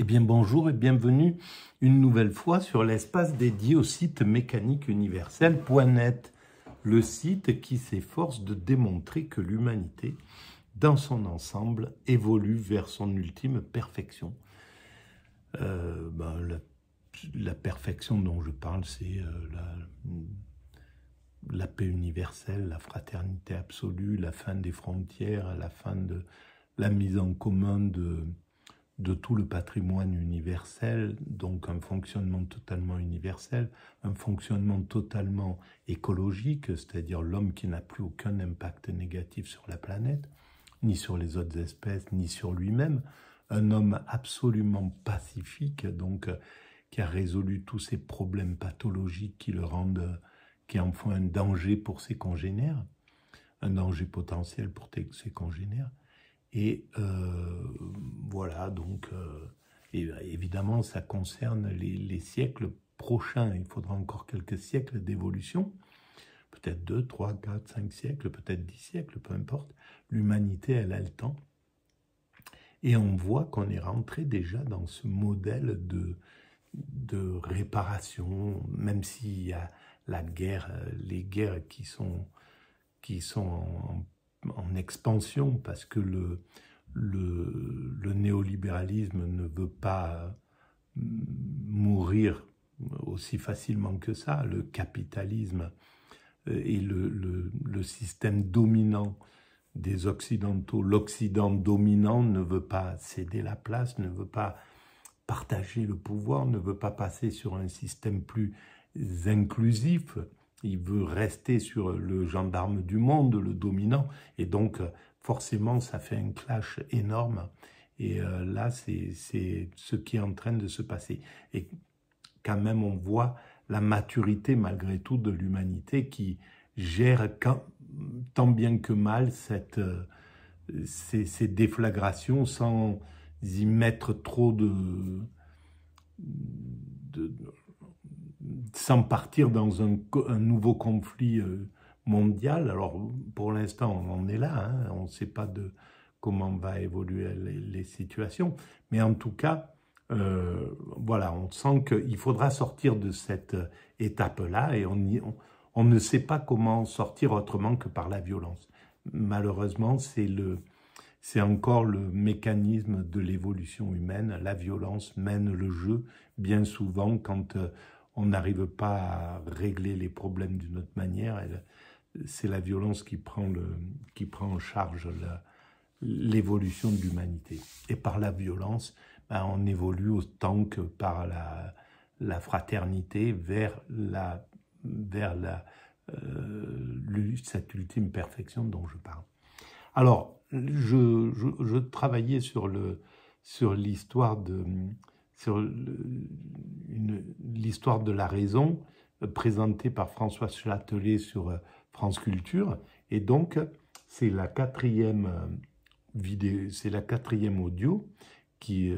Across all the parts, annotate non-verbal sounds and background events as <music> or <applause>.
Eh bien bonjour et bienvenue une nouvelle fois sur l'espace dédié au site mécanique universel.net, le site qui s'efforce de démontrer que l'humanité, dans son ensemble, évolue vers son ultime perfection. Euh, ben, la, perfection dont je parle, c'est euh, la paix universelle, la fraternité absolue, la fin des frontières, la fin de la mise en commun de de tout le patrimoine universel, donc un fonctionnement totalement universel, un fonctionnement totalement écologique, c'est-à-dire l'homme qui n'a plus aucun impact négatif sur la planète, ni sur les autres espèces, ni sur lui-même, un homme absolument pacifique, donc qui a résolu tous ces problèmes pathologiques qui le rendent, qui en font un danger pour ses congénères, un danger potentiel pour ses congénères. Et euh, voilà, donc euh, évidemment, ça concerne les, siècles prochains. Il faudra encore quelques siècles d'évolution, peut-être deux, trois, quatre, cinq siècles, peut-être dix siècles, peu importe. L'humanité, elle a le temps. Et on voit qu'on est rentré déjà dans ce modèle de, de réparation, même s'il y a la guerre, les guerres qui sont, qui sont en expansion parce que le, néolibéralisme ne veut pas mourir aussi facilement que ça. Le capitalisme et le, le système dominant des Occidentaux, l'Occident dominant ne veut pas céder la place, ne veut pas partager le pouvoir, ne veut pas passer sur un système plus inclusif il veut rester sur le gendarme du monde, le dominant, et donc forcément ça fait un clash énorme. Et euh, là, c'est ce qui est en train de se passer. Et quand même, on voit la maturité malgré tout de l'humanité qui gère tant bien que mal cette, ces, ces, déflagrations sans y mettre trop de sans partir dans un, nouveau conflit euh, mondial. Alors, pour l'instant, on en est là, hein. on ne sait pas comment va évoluer les, situations, mais en tout cas, euh, voilà, on sent qu'il faudra sortir de cette étape-là et on, on, ne sait pas comment sortir autrement que par la violence. Malheureusement, c'est le, c'est encore le mécanisme de l'évolution humaine. La violence mène le jeu bien souvent quand euh, on n'arrive pas à régler les problèmes d'une autre manière. C'est la violence qui prend, le, qui prend en charge l'évolution de l'humanité. Et par la violence, ben, on évolue autant que par la, la fraternité vers, la, vers la, euh, cette ultime perfection dont je parle. Alors, je, je, travaillais sur l'histoire sur de sur l'histoire de la raison euh, présentée par François Châtelet sur euh, France Culture. Et donc, c'est la quatrième euh, vidéo, c'est la quatrième audio qui,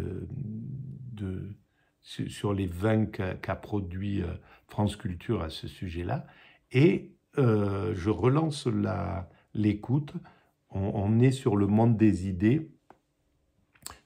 de, sur les 20 qu'a produit France Culture à ce sujet-là. Et je relance l'écoute. on, est sur le monde des idées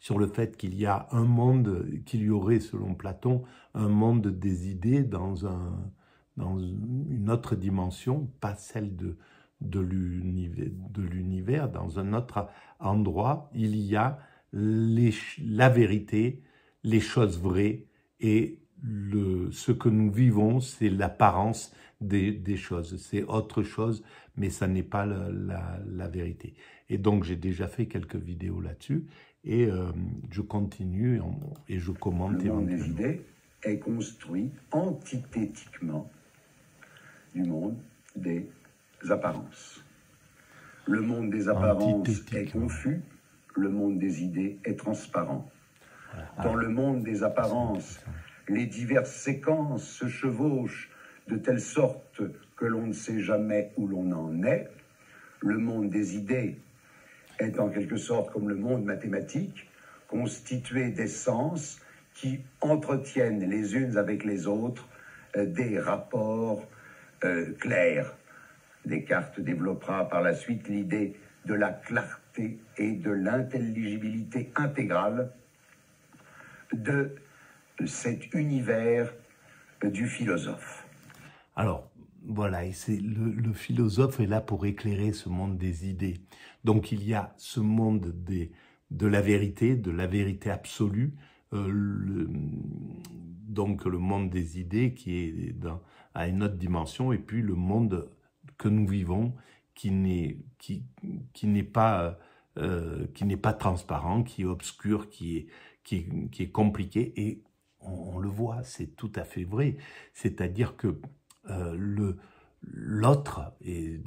sur le fait qu'il y a un monde, qu'il y aurait, selon Platon, un monde des idées dans, un, dans une autre dimension, pas celle de, de l'univers, dans un autre endroit, il y a les, la vérité, les choses vraies, et le, ce que nous vivons, c'est l'apparence des, des, choses. C'est autre chose, mais ça n'est pas la, la, la, vérité. Et donc, j'ai déjà fait quelques vidéos là-dessus. Et euh, je continue et je commente. Le monde des idées est construit antithétiquement du monde des apparences. Le monde des apparences est confus, le monde des idées est transparent. Dans le monde des apparences, les diverses séquences se chevauchent de telle sorte que l'on ne sait jamais où l'on en est. Le monde des idées est en quelque sorte comme le monde mathématique, constitué d'essences qui entretiennent les unes avec les autres euh, des rapports euh, clairs. Descartes développera par la suite l'idée de la clarté et de l'intelligibilité intégrale de cet univers du philosophe. Alors, voilà, et c'est le, philosophe est là pour éclairer ce monde des idées. Donc il y a ce monde des, de la vérité, de la vérité absolue, euh, donc le monde des idées qui est dans, à une autre dimension, et puis le monde que nous vivons qui n'est qui, qui n'est pas euh, qui n'est pas transparent, qui est obscur, qui est qui qui est compliqué et on, le voit, c'est tout à fait vrai. C'est-à-dire que euh, l'autre et,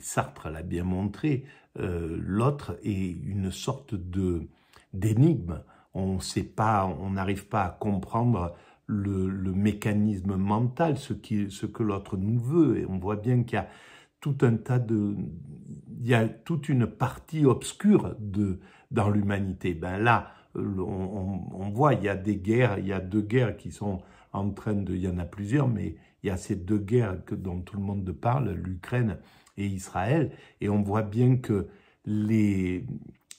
Sartre l'a bien montré, euh, l'autre est une sorte de d'énigme. On sait pas, on n'arrive pas à comprendre le, mécanisme mental, ce que l'autre nous veut. Et on voit bien qu'il y a tout un tas de, il y a toute une partie obscure de dans l'humanité. Ben là, on, on, voit, il y a des guerres, il y a deux guerres qui sont en train de, il y en a plusieurs, mais il y a ces deux guerres dont tout le monde parle, l'Ukraine et Israël, et on voit bien que les,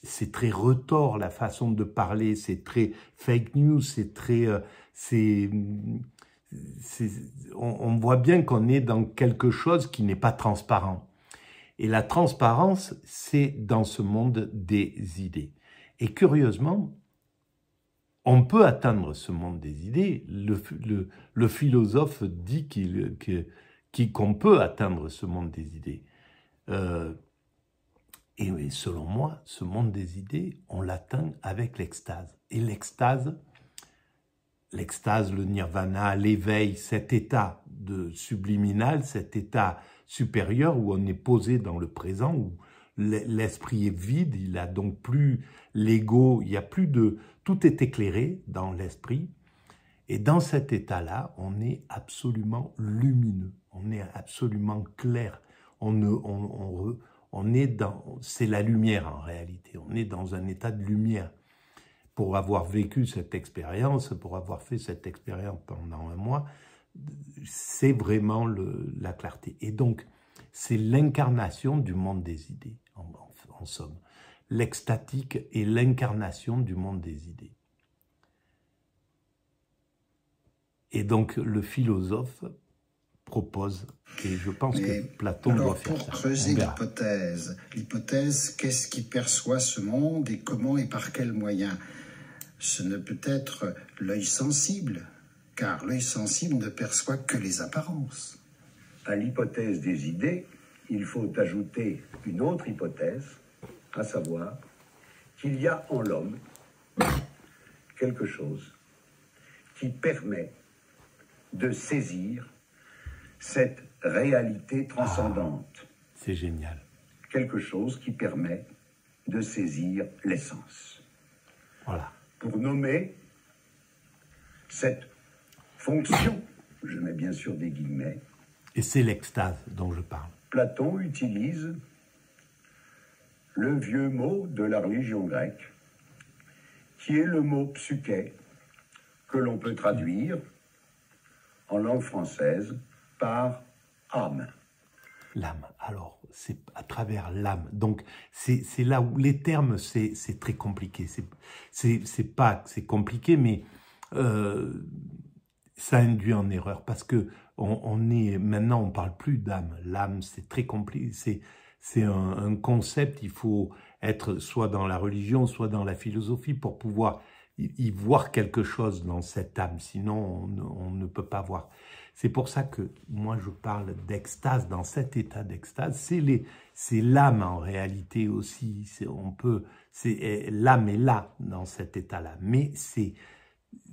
c'est très retors la façon de parler, c'est très fake news, c'est très, euh, c'est, on, on voit bien qu'on est dans quelque chose qui n'est pas transparent. Et la transparence, c'est dans ce monde des idées. Et curieusement, on peut atteindre ce monde des idées. Le, philosophe dit qu'on peut atteindre ce monde des idées. Euh, et selon moi, ce monde des idées, on l'atteint avec l'extase. Et l'extase, l'extase, le nirvana, l'éveil, cet état de subliminal, cet état supérieur où on est posé dans le présent, où l'esprit est vide, il a donc plus l'ego, il y a plus de, tout est éclairé dans l'esprit. Et dans cet état-là, on est absolument lumineux, on est absolument clair. On, on, on est dans, c'est la lumière en réalité. On est dans un état de lumière. Pour avoir vécu cette expérience, pour avoir fait cette expérience pendant un mois, c'est vraiment la clarté. Et donc, c'est l'incarnation du monde des idées, en, somme. L'extatique est l'incarnation du monde des idées. Et donc le philosophe propose, et je pense que Platon doit faire pour creuser l'hypothèse, l'hypothèse, qu'est-ce qui perçoit ce monde et comment et par quels moyens? Ce ne peut être l'œil sensible, car l'œil sensible ne perçoit que les apparences. À l'hypothèse des idées, il faut ajouter une autre hypothèse, à savoir qu'il y a en l'homme quelque chose qui permet de saisir cette réalité transcendante. Ah, c'est génial. Quelque chose qui permet de saisir l'essence. Voilà. Pour nommer cette fonction, je mets bien sûr des guillemets, et c'est l'extase dont je parle. Platon utilise le vieux mot de la religion grecque, qui est le mot psyché, que l'on peut traduire en langue française par âme. L'âme. Alors, c'est à travers l'âme. Donc, c'est là où les termes, c'est très compliqué. C'est pas c'est compliqué, mais euh, ça induit en erreur parce que on, est maintenant on parle plus d'âme. L'âme c'est très compliqué, c'est un, concept. Il faut être soit dans la religion, soit dans la philosophie pour pouvoir y, voir quelque chose dans cette âme. Sinon on, ne peut pas voir. C'est pour ça que moi je parle d'extase. Dans cet état d'extase, c'est l'âme en réalité aussi. On peut c'est l'âme est là dans cet état-là, mais c'est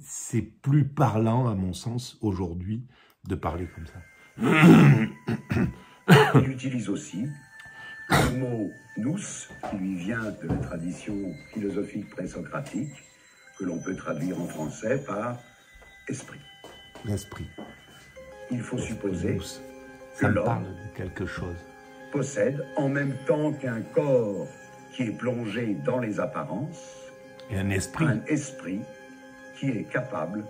c'est plus parlant, à mon sens, aujourd'hui, de parler comme ça. <coughs> Il aussi le mot nous, qui lui vient de la tradition philosophique présocratique, que l'on peut traduire en français par esprit. L'esprit. Il faut supposer que l'homme de quelque chose. Possède en même temps qu'un corps qui est plongé dans les apparences, et un esprit. Un esprit qui est capable,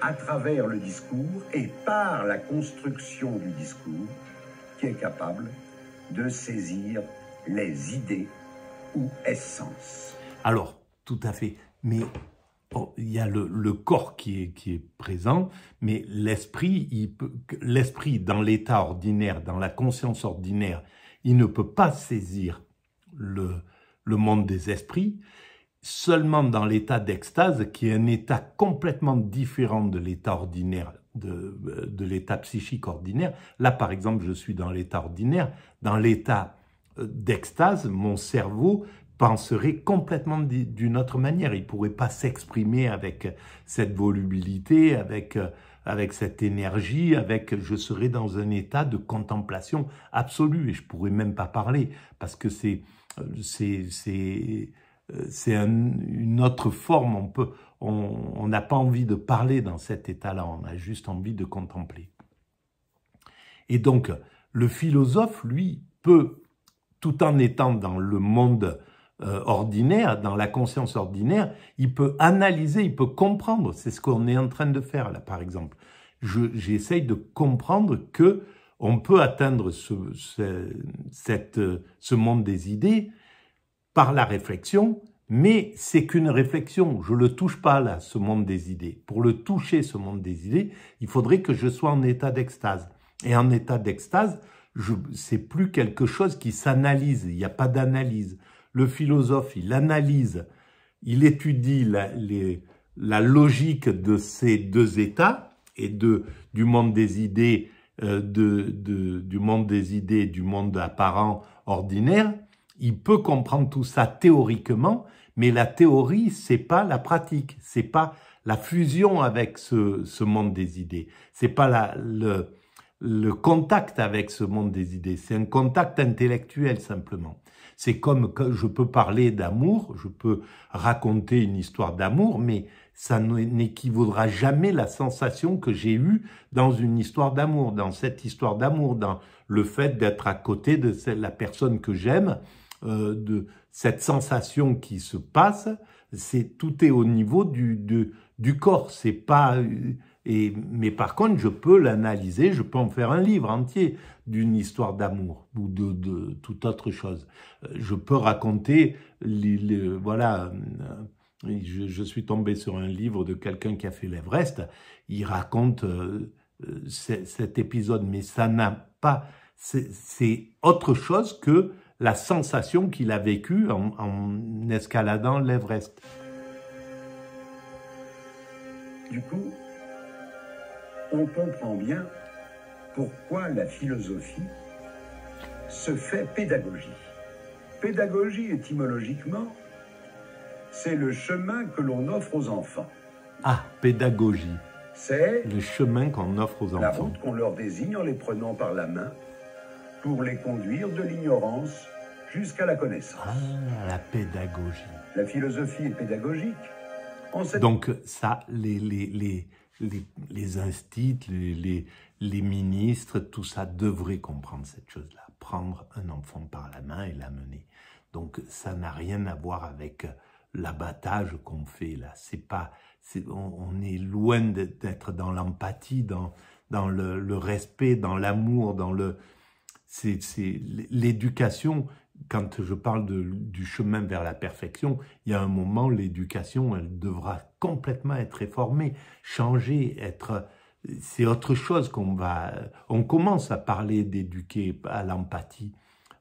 à travers le discours et par la construction du discours, qui est capable de saisir les idées ou essences. Alors, tout à fait. Mais il y a le, corps qui est, qui est présent, mais l'esprit, l'esprit dans l'état ordinaire, dans la conscience ordinaire, il ne peut pas saisir le monde des esprits, seulement dans l'état d'extase, qui est un état complètement différent de l'état ordinaire, de, l'état psychique ordinaire. Là, par exemple, je suis dans l'état ordinaire. Dans l'état euh, d'extase, mon cerveau penserait complètement d'une autre manière. Il pourrait pas s'exprimer avec cette volubilité, avec euh, avec cette énergie, avec je serais dans un état de contemplation absolue et je pourrais même pas parler parce que c'est euh, c'est une autre forme. On peut on n'a pas envie de parler dans cet état-là. On a juste envie de contempler. Et donc le philosophe, lui, peut tout en étant dans le monde euh, ordinaire, dans la conscience ordinaire, il peut analyser, il peut comprendre. C'est ce qu'on est en train de faire là, par exemple. J'essaye de comprendre que on peut atteindre ce, monde des idées par la réflexion, mais c'est qu'une réflexion. Je le touche pas là, ce monde des idées. Pour le toucher, ce monde des idées, il faudrait que je sois en état d'extase. Et en état d'extase, c'est plus quelque chose qui s'analyse. Il n'y a pas d'analyse le philosophe, il analyse, il étudie la, logique de ces deux états et de, du monde des idées, euh, du monde des idées, du monde apparent ordinaire. Il peut comprendre tout ça théoriquement, mais la théorie, c'est pas la pratique, c'est pas la fusion avec ce, monde des idées, c'est pas le, le contact avec ce monde des idées, c'est un contact intellectuel simplement. C'est comme je peux parler d'amour, je peux raconter une histoire d'amour, mais ça n'équivaudra jamais la sensation que j'ai eue dans une histoire d'amour, dans cette histoire d'amour, dans le fait d'être à côté de la personne que j'aime, euh, de cette sensation qui se passe, c'est tout est au niveau du, du corps, c'est pas et, mais par contre, je peux l'analyser, je peux en faire un livre entier d'une histoire d'amour ou de, de, toute autre chose. Euh, je peux raconter, voilà, euh, je, je, suis tombé sur un livre de quelqu'un qui a fait l'Everest. Il raconte euh, cet épisode, mais ça n'a pas, c'est autre chose que la sensation qu'il a vécue en, en escaladant l'Everest. Du coup, on comprend bien pourquoi la philosophie se fait pédagogie. Pédagogie, étymologiquement, c'est le chemin que l'on offre aux enfants. Ah, pédagogie. C'est le chemin qu'on offre aux enfants. La route qu'on leur désigne en les prenant par la main pour les conduire de l'ignorance jusqu'à la connaissance. Ah, la pédagogie. La philosophie est pédagogique. Donc ça, les, les, les, les, les les, les, ministres, tout ça devrait comprendre cette chose-là. Prendre un enfant par la main et l'amener. Donc ça n'a rien à voir avec l'abattage qu'on fait là. C'est pas, on, est loin d'être dans l'empathie, dans dans le, le respect, dans l'amour, dans le, c'est l'éducation quand je parle de, du chemin vers la perfection, il y a un moment, l'éducation, elle devra complètement être réformée, changer, être... C'est autre chose qu'on va... On commence à parler d'éduquer à l'empathie,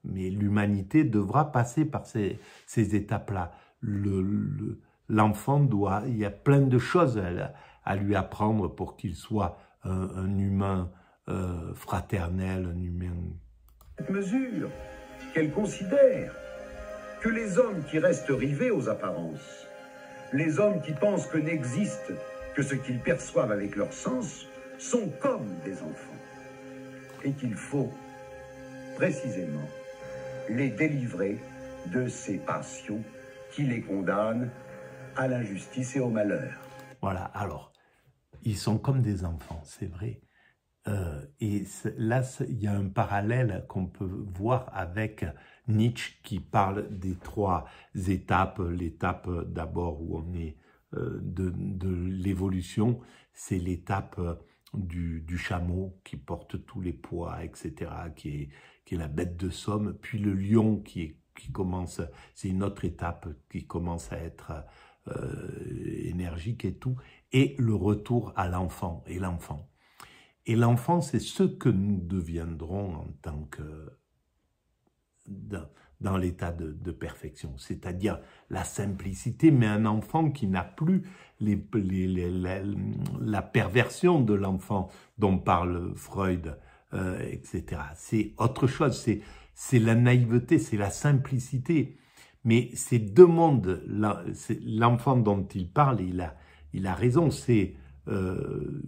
mais l'humanité devra passer par ces, ces étapes-là. L'enfant le, doit... Il y a plein de choses à, lui apprendre pour qu'il soit un, un humain euh, fraternel, un humain... Mesure qu'elle considère que les hommes qui restent rivés aux apparences, les hommes qui pensent que n'existe que ce qu'ils perçoivent avec leur sens, sont comme des enfants, et qu'il faut précisément les délivrer de ces passions qui les condamnent à l'injustice et au malheur. Voilà, alors, ils sont comme des enfants, c'est vrai. Euh, et là, il y a un parallèle qu'on peut voir avec Nietzsche qui parle des trois étapes. L'étape d'abord où on est euh, de, l'évolution, c'est l'étape du, chameau qui porte tous les poids, etc., qui est, la bête de somme, puis le lion qui commence, c'est une autre étape qui commence à être euh, énergique et tout, et le retour à l'enfant et l'enfant. Et l'enfant, c'est ce que nous deviendrons en tant que dans, l'état de, perfection, c'est-à-dire la simplicité, mais un enfant qui n'a plus la perversion de l'enfant dont parle Freud, euh, etc. C'est autre chose, c'est la naïveté, c'est la simplicité. Mais ces deux mondes, l'enfant dont il parle, il a, il a raison, c'est euh,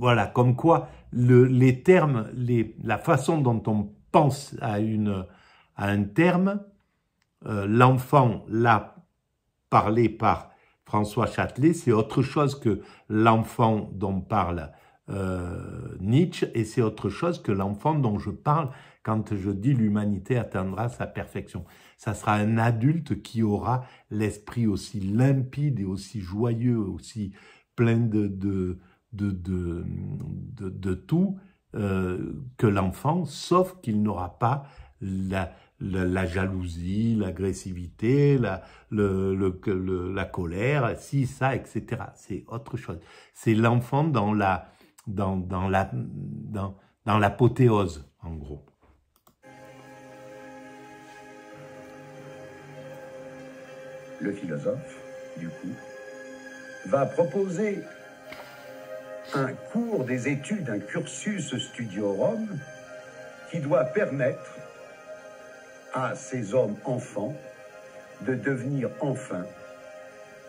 voilà, comme quoi le, les termes, la façon dont on pense à, une, à un terme, euh, l'enfant l'a parlé par François Châtelet, c'est autre chose que l'enfant dont parle euh, Nietzsche, et c'est autre chose que l'enfant dont je parle quand je dis l'humanité atteindra sa perfection. Ça sera un adulte qui aura l'esprit aussi limpide et aussi joyeux, aussi plein de, de, tout euh, que l'enfant, sauf qu'il n'aura pas la, jalousie, l'agressivité, la, colère, si, ça, etc. C'est autre chose. C'est l'enfant dans la, dans, dans, dans l'apothéose, en gros. Le philosophe, du coup, va proposer un cours des études, un cursus studiorum qui doit permettre à ces hommes enfants de devenir enfin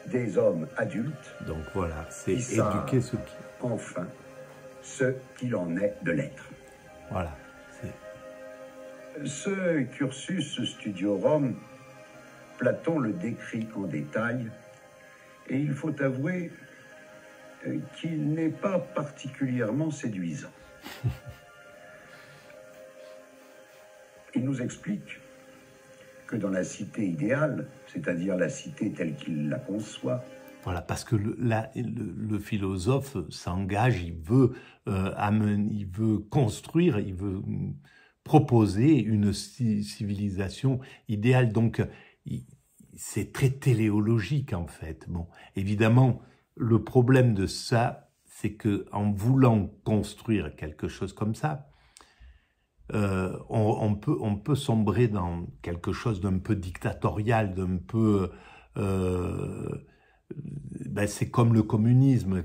des hommes adultes. Donc voilà, c'est éduquer ceux qui... Enfin, ce qu'il en est de l'être. Voilà. Ce cursus studiorum, Platon le décrit en détail, et il faut avouer qu'il n'est pas particulièrement séduisant. <laughs> Il nous explique que dans la cité idéale, c'est-à-dire la cité telle qu'il la conçoit, voilà, parce que le, le, philosophe s'engage, il veut euh, il veut construire, il veut proposer une civilisation idéale. Donc, c'est très téléologique en fait. Bon, évidemment, le problème de ça, c'est que en voulant construire quelque chose comme ça, euh, on, peut, sombrer dans quelque chose d'un peu dictatorial, d'un peu... Euh, ben c'est comme le communisme.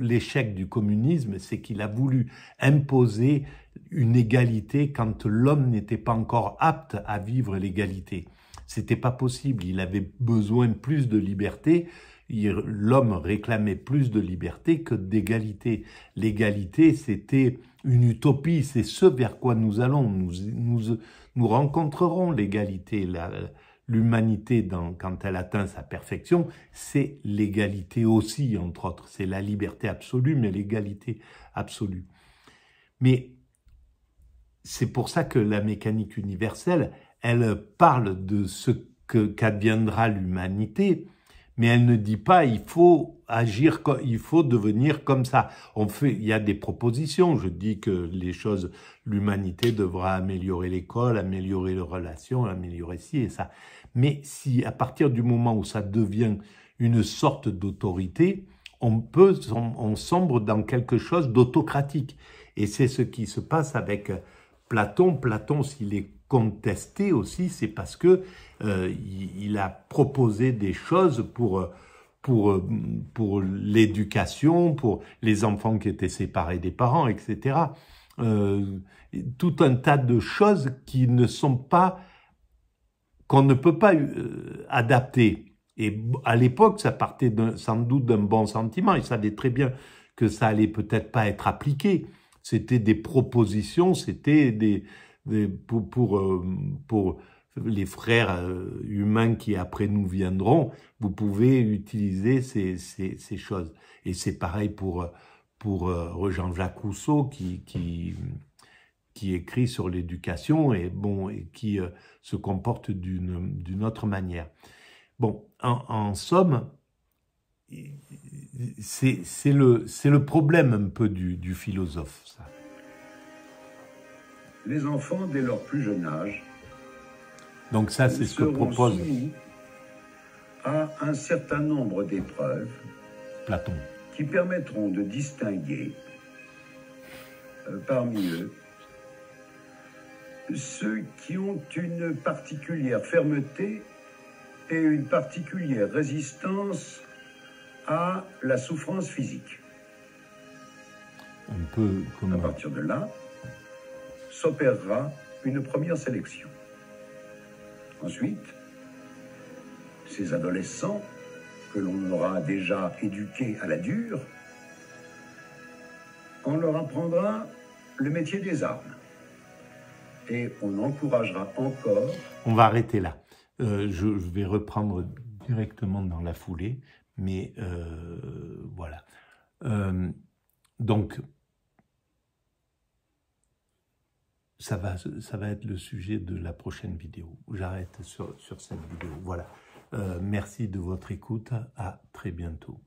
L'échec du communisme, c'est qu'il a voulu imposer une égalité quand l'homme n'était pas encore apte à vivre l'égalité. C'était pas possible. Il avait besoin plus de liberté l'homme réclamait plus de liberté que d'égalité. L'égalité, c'était une utopie, c'est ce vers quoi nous allons. Nous, nous, rencontrerons l'égalité, l'humanité quand elle atteint sa perfection, c'est l'égalité aussi, entre autres. C'est la liberté absolue, mais l'égalité absolue. Mais c'est pour ça que la mécanique universelle, elle parle de ce qu'adviendra l'humanité, mais elle ne dit pas il faut agir, il faut devenir comme ça. On fait, il y a des propositions. Je dis que les choses, l'humanité devra améliorer l'école, améliorer les relations, améliorer ci et ça. Mais si à partir du moment où ça devient une sorte d'autorité, on peut, on sombre dans quelque chose d'autocratique. Et c'est ce qui se passe avec Platon. Platon, s'il est contesté aussi, c'est parce que euh, il, a proposé des choses pour pour euh, pour l'éducation, pour les enfants qui étaient séparés des parents, etc. Euh, tout un tas de choses qui ne sont pas qu'on ne peut pas adapter. Et à l'époque, ça partait sans doute d'un bon sentiment. Ils savaient très bien que ça allait peut-être pas être appliqué. C'était des propositions, c'était des, pour, euh, pour les frères euh, humains qui après nous viendront, vous pouvez utiliser ces, choses. Et c'est pareil pour, pour euh, Jean-Jacques Rousseau qui, qui, écrit sur l'éducation et, bon, et qui se comporte d'une autre manière. Bon, en, en somme, c'est le, le problème un peu du, du philosophe, ça les enfants, dès leur plus jeune âge, Donc ça, c'est ce que propose à un certain nombre d'épreuves Platon qui permettront de distinguer euh, parmi eux ceux qui ont une particulière fermeté et une particulière résistance à la souffrance physique. Un peu comme... À partir de là, s'opérera une première sélection. Ensuite, ces adolescents que l'on aura déjà éduqués à la dure, on leur apprendra le métier des armes. Et on encouragera encore... On va arrêter là. Euh, je, vais reprendre directement dans la foulée, mais euh, voilà. Euh, donc, ça va, ça va être le sujet de la prochaine vidéo. J'arrête sur, sur cette vidéo. Voilà. merci de votre écoute. À très bientôt.